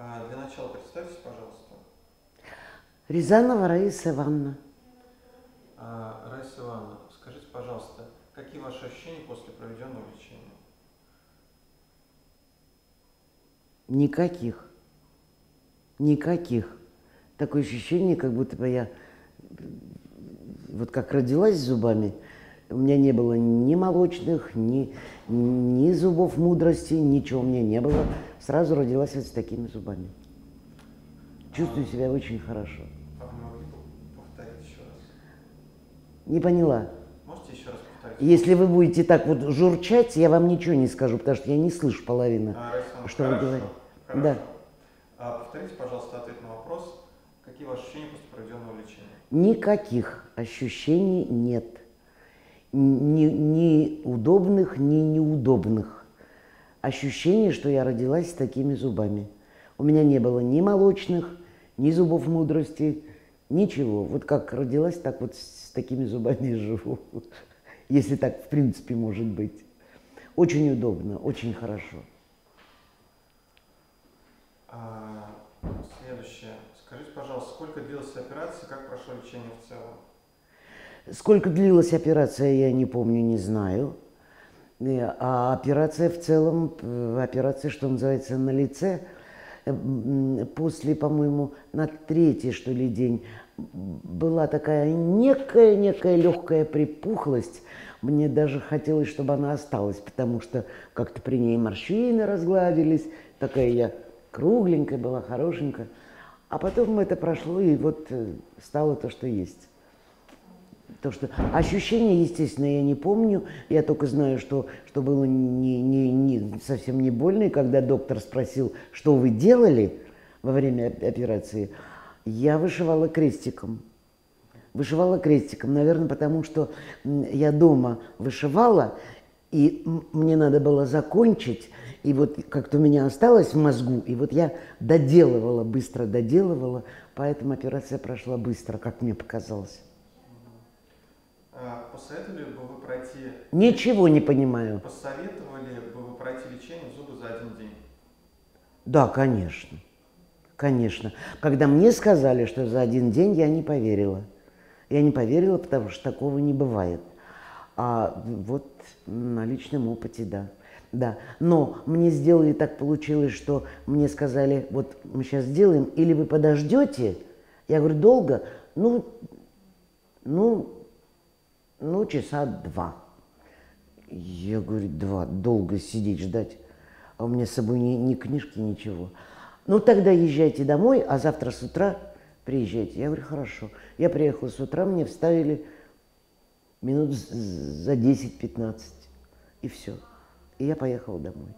А, Для начала представьтесь, пожалуйста. Рязанова Раиса Ивановна. А, Раиса Ивановна, скажите, пожалуйста, какие ваши ощущения после проведенного лечения? Никаких. Никаких. Такое ощущение, как будто бы я вот как родилась с зубами, у меня не было ни молочных, ни, ни зубов мудрости, ничего у меня не было. Сразу родилась вот с такими зубами. Чувствую себя очень хорошо. Вы могли бы повторить еще раз? Не поняла. Можете еще раз повторить? Если вы будете так вот журчать, я вам ничего не скажу, потому что я не слышу половину. А, что вы хорошо, говорите? хорошо. Да. А, повторите, пожалуйста, ответ на вопрос. Какие ваши ощущения после проведенного лечения? Никаких ощущений нет. Ни, ни удобных, ни неудобных. Ощущение, что я родилась с такими зубами. У меня не было ни молочных, ни зубов мудрости, ничего. Вот как родилась, так вот с такими зубами и живу. Если так, в принципе, может быть. Очень удобно, очень хорошо. А, следующее. Скажите, пожалуйста, сколько длилась операция, как прошло лечение в целом? Сколько длилась операция, я не помню, не знаю. Э, А операция в целом, э, операция, что называется, на лице, э, после, по-моему, на третий, что ли, день, была такая некая-некая легкая припухлость. Мне даже хотелось, чтобы она осталась, потому что как-то при ней морщины разгладились. Такая я кругленькая была, хорошенькая. А потом это прошло, и вот стало то, что есть. То, что ощущения, естественно, я не помню. Я только знаю, что, что было не, не, не, совсем не больно. И когда доктор спросил, что вы делали во время оп- операции, я вышивала крестиком. Вышивала крестиком, наверное, потому что я дома вышивала, и мне надо было закончить, и вот как-то у меня осталось в мозгу, и вот я доделывала, быстро доделывала, поэтому операция прошла быстро, как мне показалось. А, Посоветовали бы вы пройти, Ничего не понимаю. посоветовали бы вы пройти лечение зубы за один день? Да, конечно. Конечно. Когда мне сказали, что за один день, я не поверила. Я не поверила, потому что такого не бывает. А вот на личном опыте, да. Да. Но мне сделали так получилось, что мне сказали, вот мы сейчас сделаем, или вы подождете. Я говорю, долго? Ну, ну, ну, часа два. Я говорю, два, долго сидеть, ждать. А у меня с собой ни, ни книжки, ничего. Ну, тогда езжайте домой, а завтра с утра приезжайте. Я говорю, хорошо. Я приехала с утра, мне вставили минут за 10-15. И все. И я поехала домой.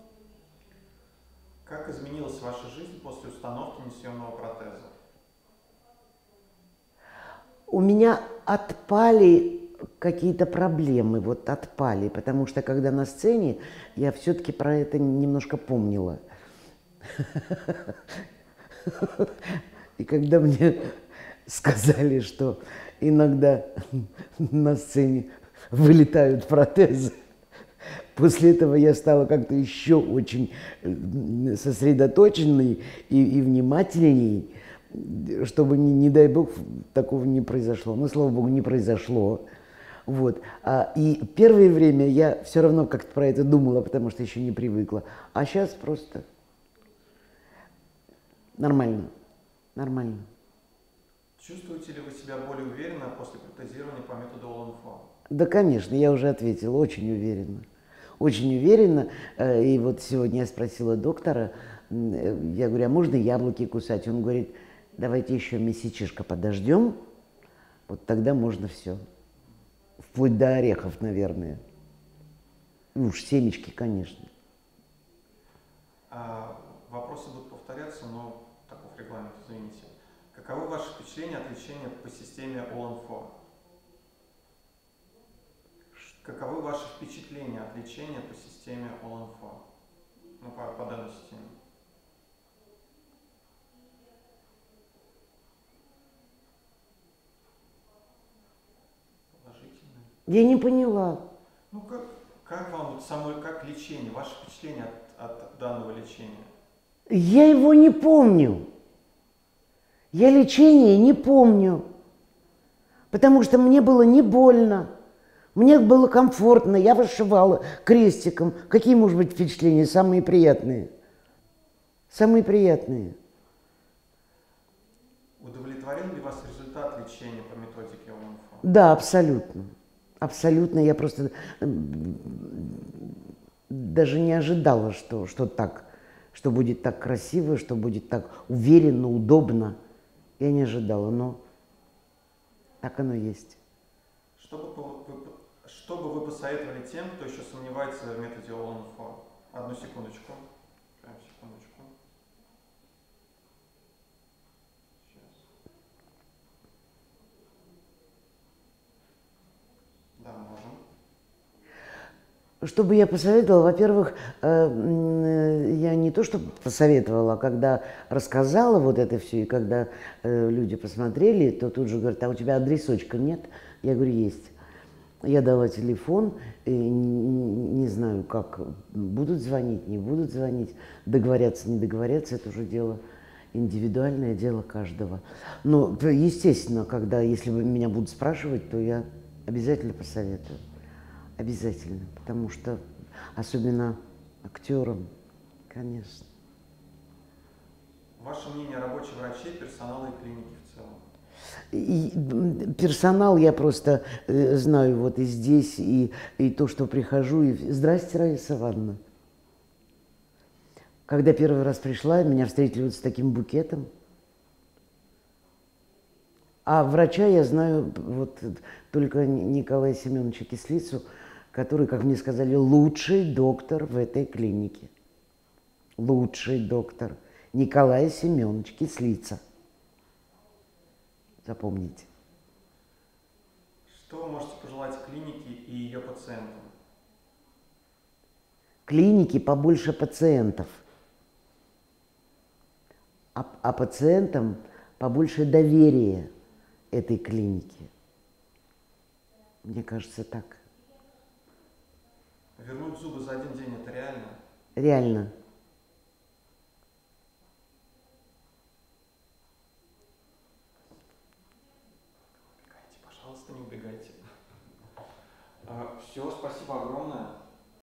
Как изменилась ваша жизнь после установки несъемного протеза? У меня отпали какие-то проблемы, вот отпали, потому что когда на сцене, я все-таки про это немножко помнила. И когда мне сказали, что иногда на сцене вылетают протезы, после этого я стала как-то еще очень э, сосредоточенной и, и внимательней, чтобы, не, не дай бог, такого не произошло. Ну, слава богу, не произошло. Вот. А, и первое время я все равно как-то про это думала, потому что еще не привыкла. А сейчас просто нормально. Нормально. Чувствуете ли вы себя более уверенно после протезирования по методу ОЛНФО? Да, конечно, я уже ответила, очень уверенно. Очень уверенно. Э, И вот сегодня я спросила доктора, э, я говорю, а можно яблоки кусать? Он говорит, давайте еще месячишко подождем, вот тогда можно все. Вплоть до орехов, наверное. И уж семечки, конечно. А, вопросы будут повторяться, но таков регламент, извините. Каковы ваши впечатления от лечения по системе ОЛНФО? Каковы ваши впечатления от лечения по системе ОЛНФО? Ну, по, по данной системе. Я не поняла. Ну, как, как вам вот самое, как лечение, ваше впечатление от, от данного лечения? Я его не помню. Я лечение не помню. Потому что мне было не больно. Мне было комфортно, я вышивала крестиком. Какие, может быть, впечатления? Самые приятные. Самые приятные. Удовлетворил ли вас результат лечения по методике ОМФО? Да, абсолютно. Абсолютно. Я просто даже не ожидала, что, что так, что будет так красиво, что будет так уверенно, удобно. Я не ожидала, но так оно есть. Что бы, вы, что бы вы посоветовали тем, кто еще сомневается в методе ОЛНФО? Одну секундочку. Прям секундочку. Сейчас. Да, можем. Что бы я посоветовала? Во-первых, э, я не то, что посоветовала, а когда рассказала вот это все, и когда э, люди посмотрели, то тут же говорят, а у тебя адресочка нет? Я говорю, есть. Я дала телефон, и не знаю, как будут звонить, не будут звонить, договорятся, не договорятся, это уже дело индивидуальное дело каждого. Но, естественно, когда, если меня будут спрашивать, то я обязательно посоветую. Обязательно, потому что особенно актерам, конечно. Ваше мнение о рабочих врачей, персонала и клиники в целом? И персонал я просто э, знаю вот и здесь, и, и то, что прихожу. И... Здрасте, Раиса Ивановна. Когда первый раз пришла, меня встретили вот с таким букетом. А врача я знаю вот только Николая Семеновича Кислицу – который, как мне сказали, лучший доктор в этой клинике. Лучший доктор. Николай Семенович Кислица. Запомните. Что вы можете пожелать клинике и ее пациентам? Клинике побольше пациентов. А, а пациентам побольше доверия этой клинике. Мне кажется, так. Вернуть зубы за один день это реально? Реально.